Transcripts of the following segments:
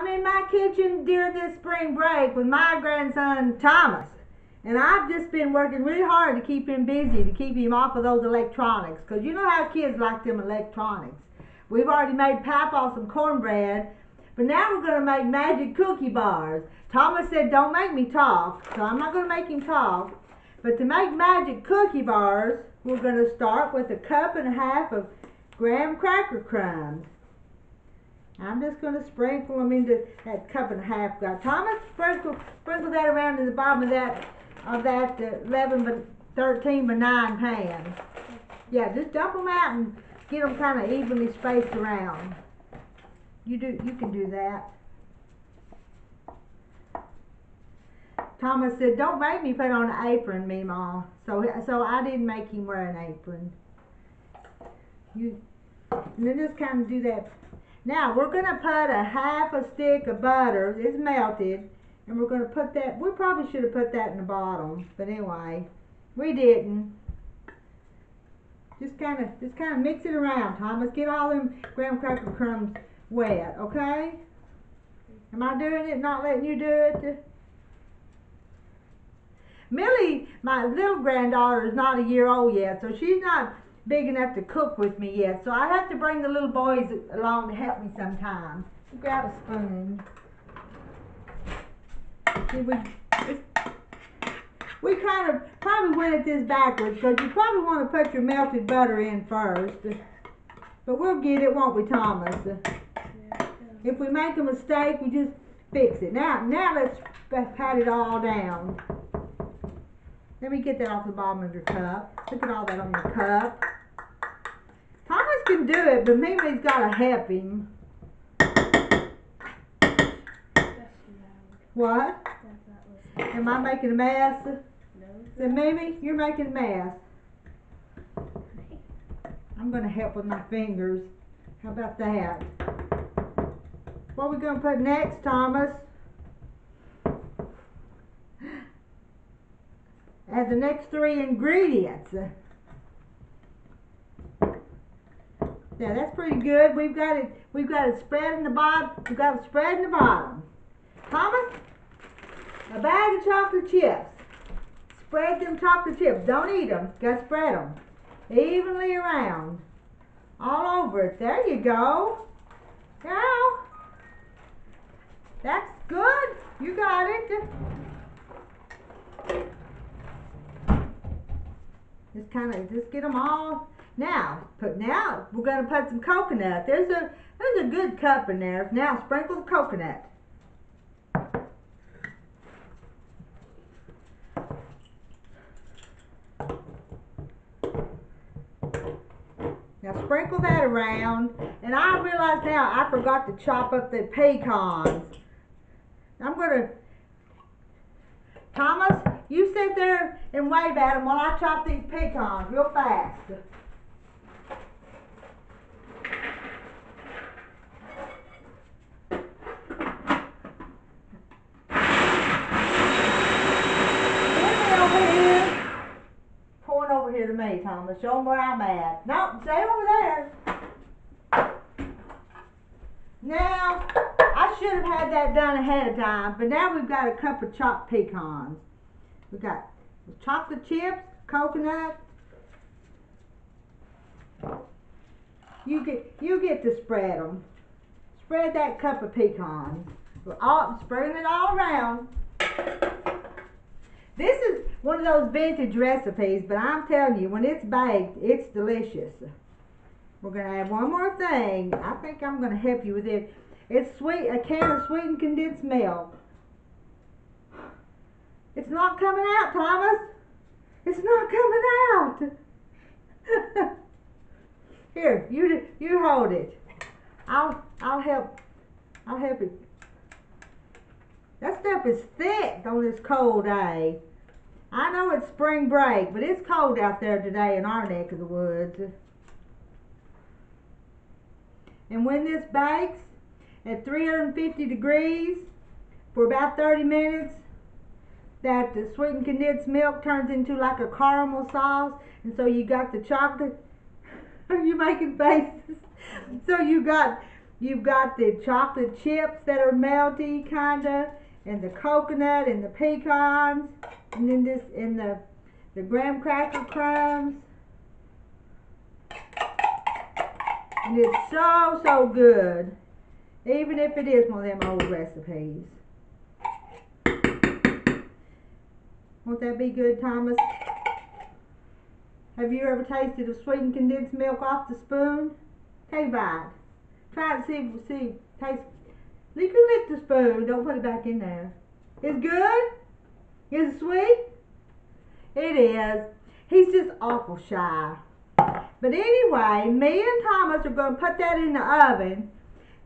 I'm in my kitchen during this spring break with my grandson Thomas. And I've just been working really hard to keep him busy, to keep him off of those electronics. Because you know how kids like them electronics. We've already made Papa some cornbread, but now we're going to make magic cookie bars. Thomas said, don't make me talk, so I'm not going to make him talk. But to make magic cookie bars, we're going to start with a cup and a half of graham cracker crumbs. I'm just going to sprinkle them into that cup and a half. Got Thomas, sprinkle sprinkle that around in the bottom of that of that uh, 11 by 13 by 9 pan. Yeah, just dump them out and get them kind of evenly spaced around. You do, you can do that. Thomas said, "Don't make me put on an apron, Meemaw." So, so I didn't make him wear an apron. You, and then just kind of do that now we're going to put a half a stick of butter, it's melted, and we're going to put that, we probably should have put that in the bottom, but anyway, we didn't. Just kind of, just kind of mix it around, Thomas. Get all them graham cracker crumbs wet, okay? Am I doing it, not letting you do it? Millie, my little granddaughter, is not a year old yet, so she's not big enough to cook with me yet, so I have to bring the little boys along to help me sometimes. Grab a spoon. See, we, we kind of probably went at this backwards because you probably want to put your melted butter in first. But we'll get it, won't we, Thomas? If we make a mistake, we just fix it. Now, now let's pat it all down. Let me get that off the bottom of your cup. Look at all that on your cup. Can do it, but Mimi's got to help him. What? Am I making a mess? No. Then Mimi, you're making a mess. I'm to help with my fingers. How about that? What are we to put next, Thomas? Add the next three ingredients. Now that's pretty good. We've got it. We've got it spread in the bottom. We've got it spread in the bottom. Thomas, a bag of chocolate chips. Spread them chocolate chips. Don't eat them. Just spread them evenly around, all over it. There you go. Now, that's good. You got it. Just kind of, just get them all now, put now we're going to put some coconut. There's a there's a good cup in there. Now sprinkle the coconut. Now sprinkle that around. And I realize now I forgot to chop up the pecans. I'm going to, Thomas, you sit there and wave at them while I chop these pecans real fast. To me, Thomas. Show them where I'm at. No, stay over there. Now, I should have had that done ahead of time, but now we've got a cup of chopped pecans. We've got chocolate chips, coconut. You get you get to spread them. Spread that cup of pecans. We're All, spreading it all around. This is one of those vintage recipes, but I'm telling you, when it's baked, it's delicious. We're going to add one more thing. I think I'm going to help you with it. It's sweet, a can of sweetened condensed milk. It's not coming out, Thomas. It's not coming out. Here, you you hold it. I'll I'll help. I'll help it. That stuff is thick on this cold day. I know it's spring break, but it's cold out there today in our neck of the woods. And when this bakes at 350 degrees for about 30 minutes, that the sweetened condensed milk turns into like a caramel sauce. And so you got the chocolate. Are you making faces? so you got You've got the chocolate chips that are melty, kinda, and the coconut and the pecans, and then this in the the graham cracker crumbs. And it's so so good, even if it is one of them old recipes. Won't that be good, Thomas? Have you ever tasted a sweetened condensed milk off the spoon? A bite. Try it and see, see, taste. You can lick the spoon, don't put it back in there. It's good? Is it sweet? It is. He's just awful shy. But anyway, me and Thomas are going to put that in the oven,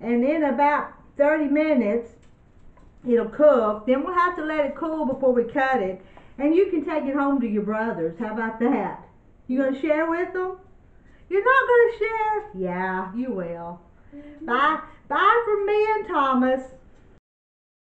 and in about 30 minutes, it'll cook. Then we'll have to let it cool before we cut it. And you can take it home to your brothers. How about that? You going to share with them? You're not going to share? Yeah, you will. Mm-hmm. Bye. Bye from me and Thomas.